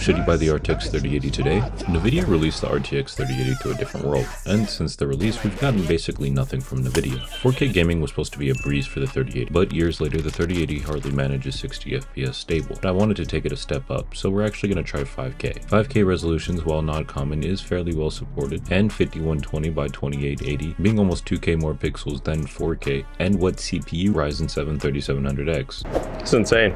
Should you buy the RTX 3080 today? Nvidia released the RTX 3080 to a different world, and since the release we've gotten basically nothing from Nvidia. 4K gaming was supposed to be a breeze for the 3080, but years later the 3080 hardly manages 60 FPS stable. I wanted to take it a step up, so we're actually going to try 5K. 5K resolutions, while not common, is fairly well supported, and 5120 by 2880 being almost 2K more pixels than 4K, and what CPU Ryzen 7 3700X. It's insane.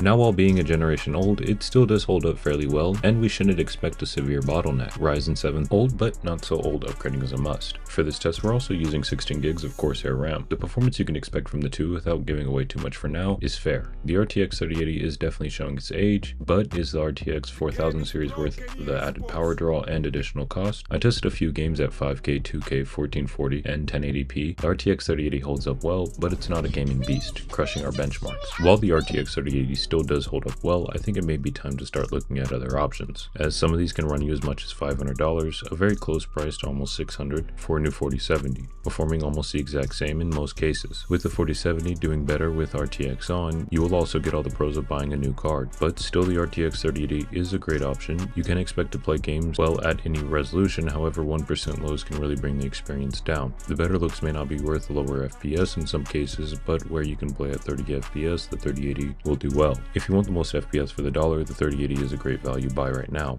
Now while being a generation old, it still does hold up fairly well, and we shouldn't expect a severe bottleneck. Ryzen 7 old but not so old upgrading is a must. For this test we're also using 16 gigs of Corsair RAM. The performance you can expect from the two without giving away too much for now is fair. The RTX 3080 is definitely showing its age, but is the RTX 4000 series worth the added power draw and additional cost? I tested a few games at 5K, 2K, 1440, and 1080p. The RTX 3080 holds up well, but it's not a gaming beast, crushing our benchmarks. While the RTX 3080 still does hold up well, I think it may be time to start looking at other options, as some of these can run you as much as $500, a very close price to almost $600 for a new 4070, performing almost the exact same in most cases. With the 4070 doing better with RTX on, you will also get all the pros of buying a new card, but still the RTX 3080 is a great option. You can expect to play games well at any resolution, however 1% lows can really bring the experience down. The better looks may not be worth the lower FPS in some cases, but where you can play at 30 FPS, the 3080 will do well. If you want the most FPS for the dollar, the 3080 is a great value buy right now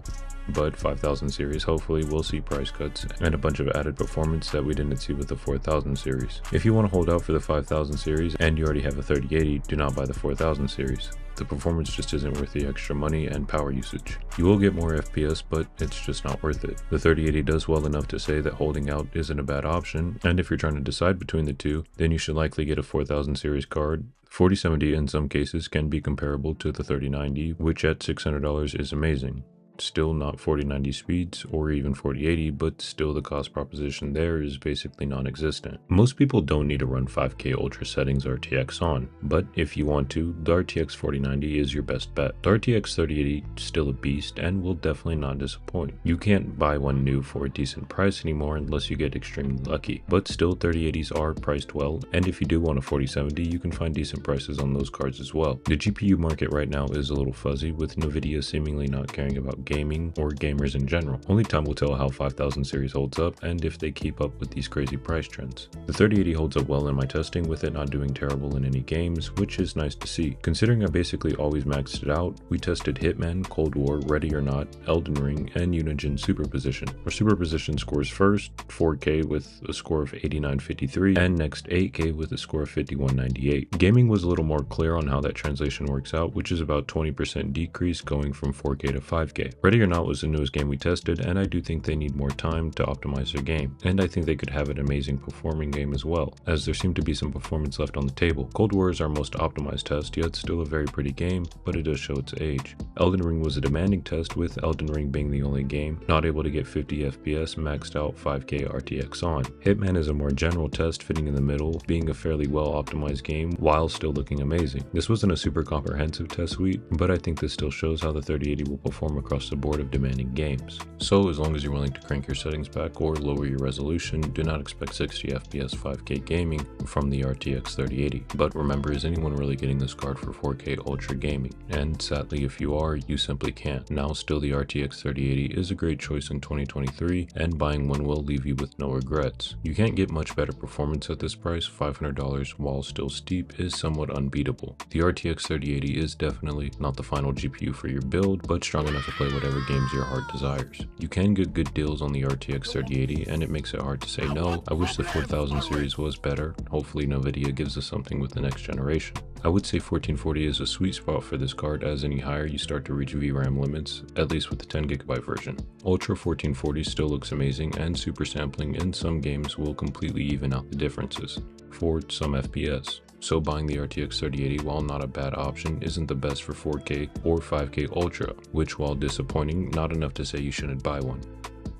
but 5000 series hopefully will see price cuts and a bunch of added performance that we didn't see with the 4000 series. If you want to hold out for the 5000 series and you already have a 3080, do not buy the 4000 series. The performance just isn't worth the extra money and power usage. You will get more FPS, but it's just not worth it. The 3080 does well enough to say that holding out isn't a bad option, and if you're trying to decide between the two, then you should likely get a 4000 series card 4070 in some cases can be comparable to the 3090, which at $600 is amazing still not 4090 speeds or even 4080, but still the cost proposition there is basically non-existent. Most people don't need to run 5K Ultra settings RTX on, but if you want to, the RTX 4090 is your best bet. The RTX 3080 is still a beast and will definitely not disappoint. You can't buy one new for a decent price anymore unless you get extremely lucky, but still 3080s are priced well, and if you do want a 4070, you can find decent prices on those cards as well. The GPU market right now is a little fuzzy, with Nvidia seemingly not caring about gaming or gamers in general. Only time will tell how 5000 series holds up and if they keep up with these crazy price trends. The 3080 holds up well in my testing with it not doing terrible in any games, which is nice to see. Considering I basically always maxed it out, we tested Hitman, Cold War, Ready or Not, Elden Ring, and Unigine Superposition. Our Superposition scores first, 4K with a score of 8953, and next 8K with a score of 5198. Gaming was a little more clear on how that translation works out, which is about 20% decrease going from 4K to 5K. Ready or Not was the newest game we tested, and I do think they need more time to optimize their game. And I think they could have an amazing performing game as well, as there seemed to be some performance left on the table. Cold War is our most optimized test, yet still a very pretty game, but it does show its age. Elden Ring was a demanding test, with Elden Ring being the only game not able to get 50 FPS maxed out 5K RTX on. Hitman is a more general test fitting in the middle, being a fairly well optimized game while still looking amazing. This wasn't a super comprehensive test suite, but I think this still shows how the 3080 will perform across of demanding games. So as long as you're willing to crank your settings back or lower your resolution, do not expect 60 FPS 5K gaming from the RTX 3080. But remember, is anyone really getting this card for 4K Ultra gaming? And sadly, if you are, you simply can't. Now still the RTX 3080 is a great choice in 2023, and buying one will leave you with no regrets. You can't get much better performance at this price, $500 while still steep is somewhat unbeatable. The RTX 3080 is definitely not the final GPU for your build, but strong enough to play whatever games your heart desires. You can get good deals on the RTX 3080 and it makes it hard to say no. I wish the 4000 series was better. Hopefully Nvidia gives us something with the next generation. I would say 1440 is a sweet spot for this card as any higher you start to reach VRAM limits, at least with the 10GB version. Ultra 1440 still looks amazing and super sampling in some games will completely even out the differences for some FPS so buying the RTX 3080 while not a bad option isn't the best for 4K or 5K Ultra, which while disappointing, not enough to say you shouldn't buy one.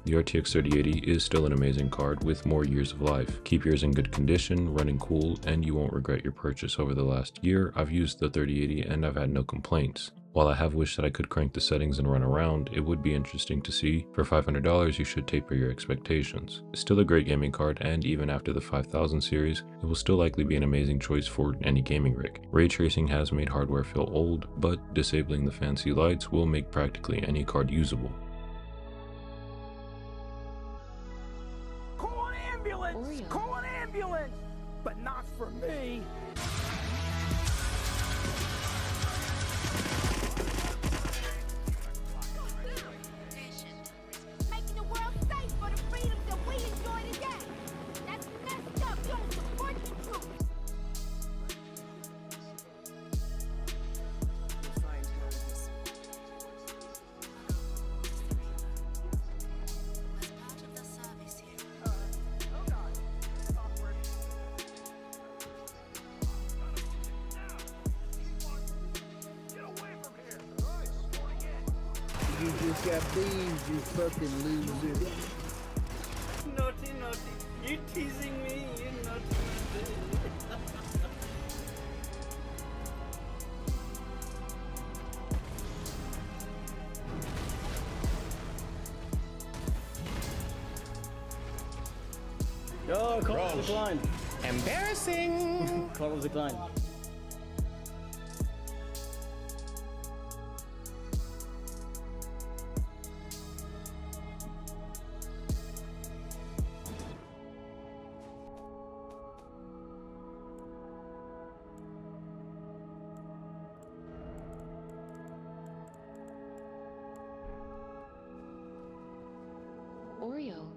The RTX 3080 is still an amazing card with more years of life. Keep yours in good condition, running cool, and you won't regret your purchase over the last year. I've used the 3080 and I've had no complaints. While I have wished that I could crank the settings and run around, it would be interesting to see. For $500 you should taper your expectations. Still a great gaming card and even after the 5000 series, it will still likely be an amazing choice for any gaming rig. Ray tracing has made hardware feel old, but disabling the fancy lights will make practically any card usable. Got beans, you fucking loser. Naughty, naughty. You teasing me, you naughty, naughty. Yo, Carlos declined. Embarrassing. Carlos declined. Oreo.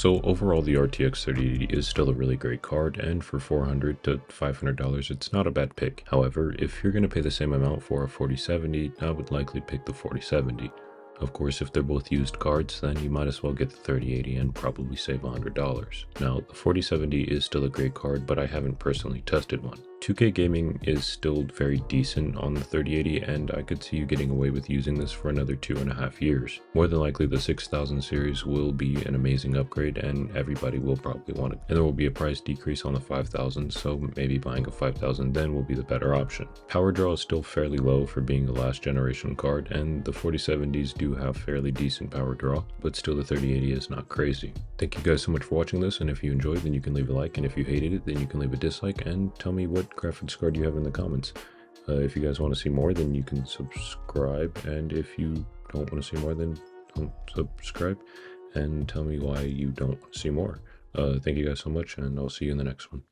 So overall, the RTX 3080 is still a really great card, and for 400 to 500 dollars, it's not a bad pick. However, if you're going to pay the same amount for a 4070, I would likely pick the 4070. Of course, if they're both used cards, then you might as well get the 3080 and probably save $100. Now, the 4070 is still a great card, but I haven't personally tested one. 2K Gaming is still very decent on the 3080 and I could see you getting away with using this for another two and a half years. More than likely the 6000 series will be an amazing upgrade and everybody will probably want it. And there will be a price decrease on the 5000 so maybe buying a 5000 then will be the better option. Power draw is still fairly low for being a last generation card and the 4070s do have fairly decent power draw but still the 3080 is not crazy. Thank you guys so much for watching this and if you enjoyed then you can leave a like and if you hated it then you can leave a dislike and tell me what graphics card you have in the comments. Uh, if you guys want to see more, then you can subscribe. And if you don't want to see more, then don't subscribe. And tell me why you don't see more. Uh, thank you guys so much, and I'll see you in the next one.